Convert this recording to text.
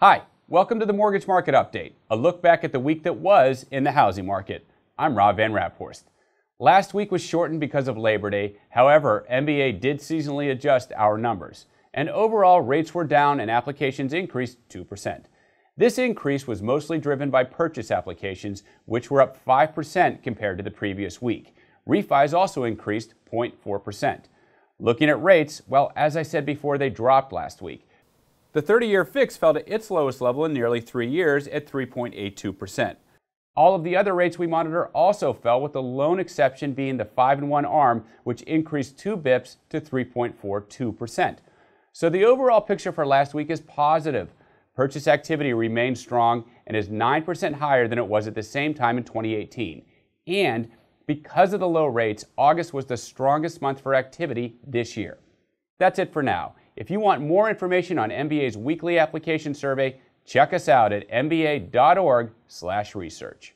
Hi, welcome to the Mortgage Market Update, a look back at the week that was in the housing market. I'm Rob Van Raaphorst. Last week was shortened because of Labor Day. However, MBA did seasonally adjust our numbers, and overall rates were down and applications increased 2%. This increase was mostly driven by purchase applications, which were up 5% compared to the previous week. Refis also increased 0.4%. Looking at rates, well, as I said before, they dropped last week. The 30 year fix fell to its lowest level in nearly three years at 3.82%. All of the other rates we monitor also fell, with the lone exception being the 5 and 1 ARM, which increased 2 bips to 3.42%. So the overall picture for last week is positive. Purchase activity remains strong and is 9% higher than it was at the same time in 2018. And because of the low rates, August was the strongest month for activity this year. That's it for now. If you want more information on MBA's weekly application survey, check us out at mba.org/research.